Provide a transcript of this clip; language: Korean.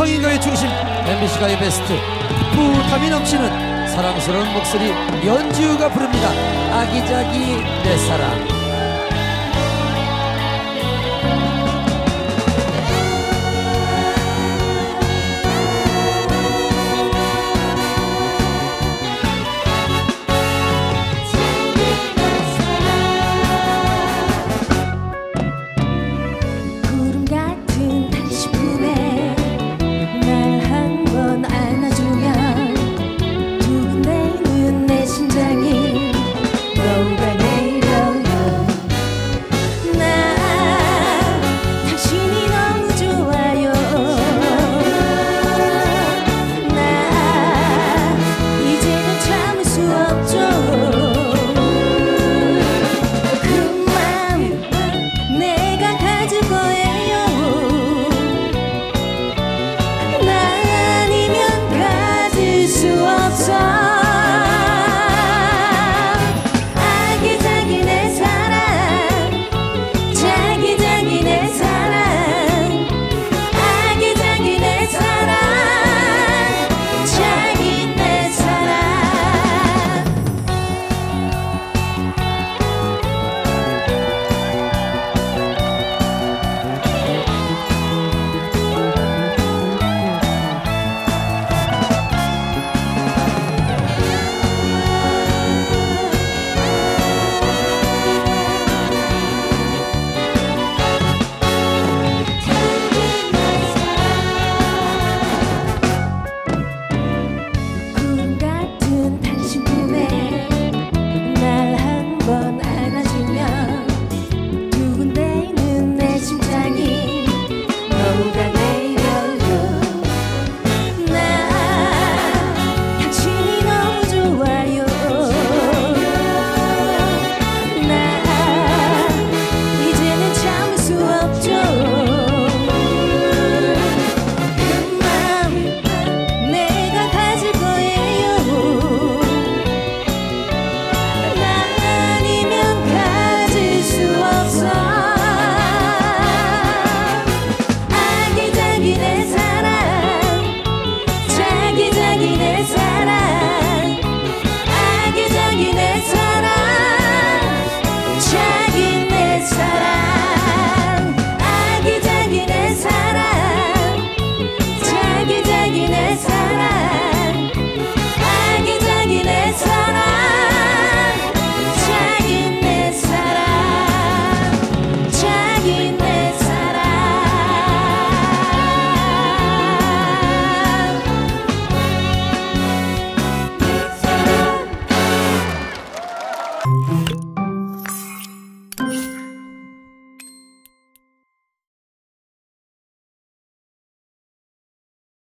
성인교의 중심 MBC가의 베스트. 뿌탐이 넘치는 사랑스러운 목소리 연지우가 부릅니다. 아기자기 내 사랑.